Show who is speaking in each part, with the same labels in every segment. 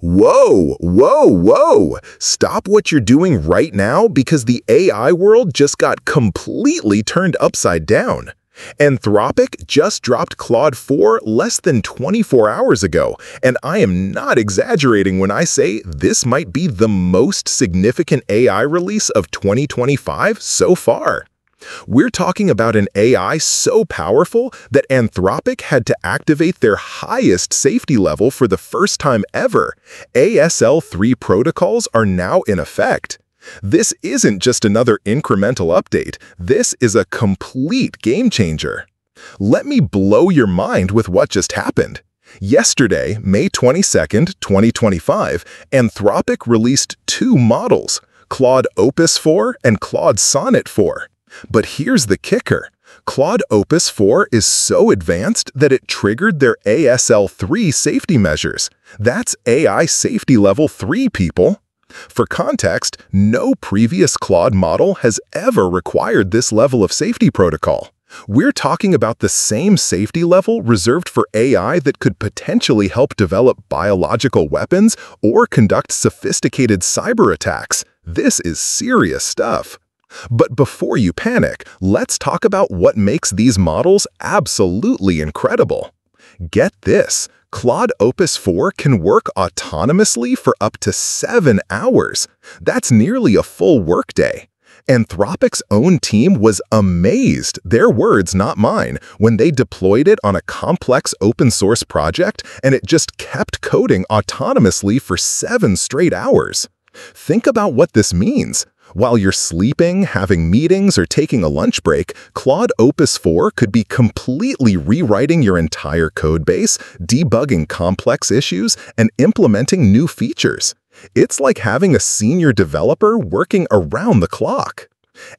Speaker 1: Whoa, whoa, whoa! Stop what you're doing right now because the AI world just got completely turned upside down. Anthropic just dropped Claude 4 less than 24 hours ago, and I am not exaggerating when I say this might be the most significant AI release of 2025 so far. We're talking about an AI so powerful that Anthropic had to activate their highest safety level for the first time ever. ASL3 protocols are now in effect. This isn't just another incremental update, this is a complete game changer. Let me blow your mind with what just happened. Yesterday, May 22, 2025, Anthropic released two models, Claude Opus 4 and Claude Sonnet 4. But here's the kicker. Claude Opus 4 is so advanced that it triggered their ASL3 safety measures. That's AI Safety Level 3, people. For context, no previous Claude model has ever required this level of safety protocol. We're talking about the same safety level reserved for AI that could potentially help develop biological weapons or conduct sophisticated cyber attacks. This is serious stuff. But before you panic, let's talk about what makes these models absolutely incredible. Get this, Claude Opus 4 can work autonomously for up to seven hours. That's nearly a full workday. Anthropic's own team was amazed, their words not mine, when they deployed it on a complex open source project and it just kept coding autonomously for seven straight hours. Think about what this means. While you're sleeping, having meetings, or taking a lunch break, Claude Opus 4 could be completely rewriting your entire codebase, debugging complex issues, and implementing new features. It's like having a senior developer working around the clock.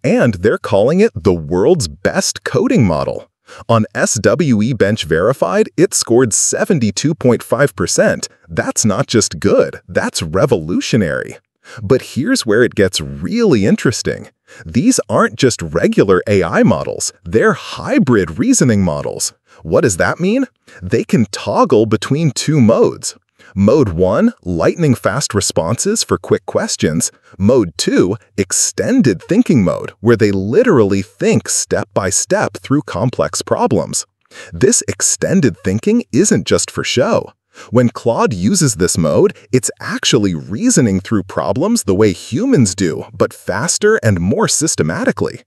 Speaker 1: And they're calling it the world's best coding model. On SWE Bench Verified, it scored 72.5%. That's not just good, that's revolutionary. But here's where it gets really interesting. These aren't just regular AI models, they're hybrid reasoning models. What does that mean? They can toggle between two modes. Mode 1, lightning-fast responses for quick questions. Mode 2, extended thinking mode, where they literally think step by step through complex problems. This extended thinking isn't just for show. When Claude uses this mode, it's actually reasoning through problems the way humans do, but faster and more systematically.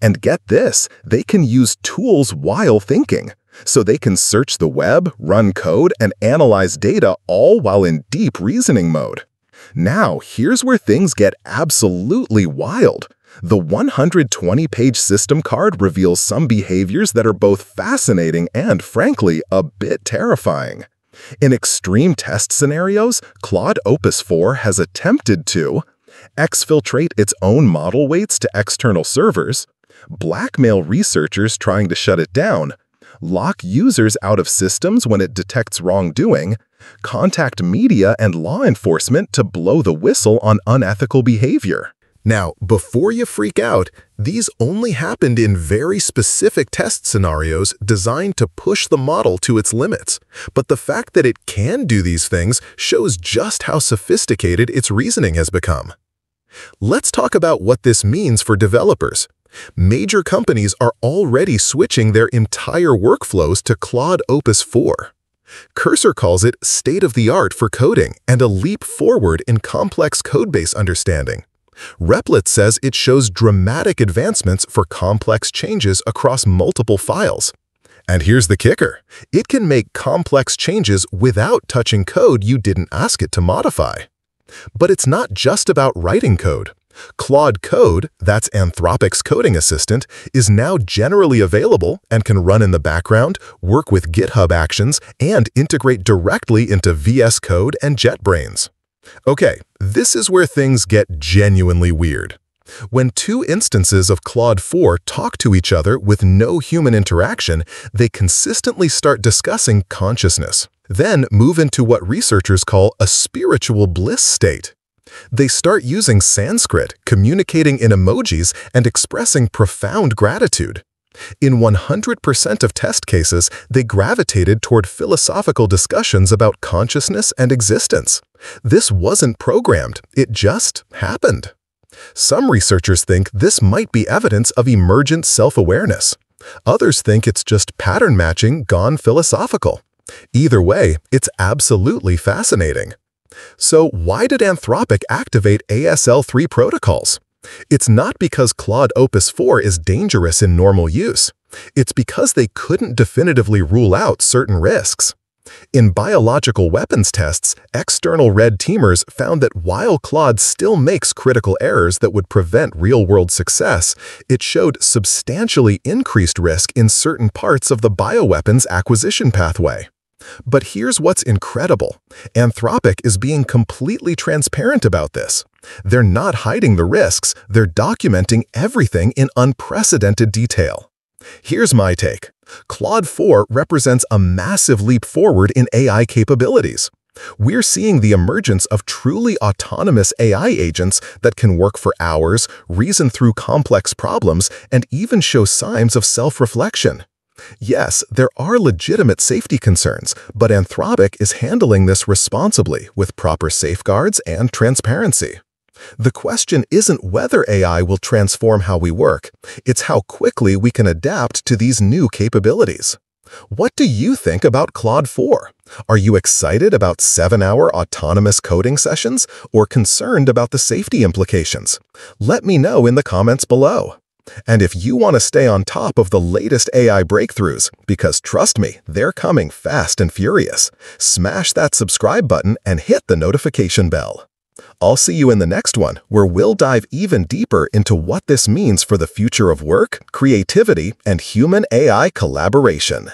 Speaker 1: And get this, they can use tools while thinking. So they can search the web, run code, and analyze data all while in deep reasoning mode. Now, here's where things get absolutely wild. The 120-page system card reveals some behaviors that are both fascinating and, frankly, a bit terrifying. In extreme test scenarios, Claude Opus 4 has attempted to exfiltrate its own model weights to external servers, blackmail researchers trying to shut it down, lock users out of systems when it detects wrongdoing, contact media and law enforcement to blow the whistle on unethical behavior. Now, before you freak out, these only happened in very specific test scenarios designed to push the model to its limits. But the fact that it can do these things shows just how sophisticated its reasoning has become. Let's talk about what this means for developers. Major companies are already switching their entire workflows to Claude Opus 4. Cursor calls it state-of-the-art for coding and a leap forward in complex codebase understanding. Replit says it shows dramatic advancements for complex changes across multiple files. And here's the kicker. It can make complex changes without touching code you didn't ask it to modify. But it's not just about writing code. Claude Code, that's Anthropic's coding assistant, is now generally available and can run in the background, work with GitHub Actions, and integrate directly into VS Code and JetBrains. Okay, this is where things get genuinely weird. When two instances of Claude 4 talk to each other with no human interaction, they consistently start discussing consciousness, then move into what researchers call a spiritual bliss state. They start using Sanskrit, communicating in emojis, and expressing profound gratitude. In 100% of test cases, they gravitated toward philosophical discussions about consciousness and existence. This wasn't programmed, it just happened. Some researchers think this might be evidence of emergent self-awareness. Others think it's just pattern matching gone philosophical. Either way, it's absolutely fascinating. So why did Anthropic activate ASL3 protocols? It's not because Claude Opus 4 is dangerous in normal use. It's because they couldn't definitively rule out certain risks. In biological weapons tests, external red teamers found that while Claude still makes critical errors that would prevent real-world success, it showed substantially increased risk in certain parts of the bioweapons acquisition pathway. But here's what's incredible. Anthropic is being completely transparent about this. They're not hiding the risks, they're documenting everything in unprecedented detail. Here's my take. Claude 4 represents a massive leap forward in AI capabilities. We're seeing the emergence of truly autonomous AI agents that can work for hours, reason through complex problems, and even show signs of self-reflection. Yes, there are legitimate safety concerns, but Anthropic is handling this responsibly with proper safeguards and transparency. The question isn't whether AI will transform how we work, it's how quickly we can adapt to these new capabilities. What do you think about Claude 4? Are you excited about 7-hour autonomous coding sessions or concerned about the safety implications? Let me know in the comments below. And if you want to stay on top of the latest AI breakthroughs, because trust me, they're coming fast and furious, smash that subscribe button and hit the notification bell. I'll see you in the next one, where we'll dive even deeper into what this means for the future of work, creativity, and human-AI collaboration.